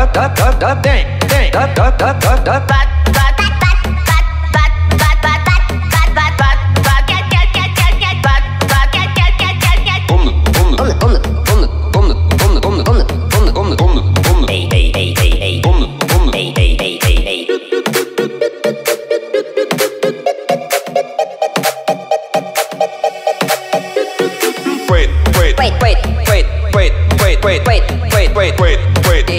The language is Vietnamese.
đó đó đó đó đây đây đó đó đó đó đó bắt bắt Wait, wait, wait, wait, wait, wait, wait, wait, wait, wait, wait.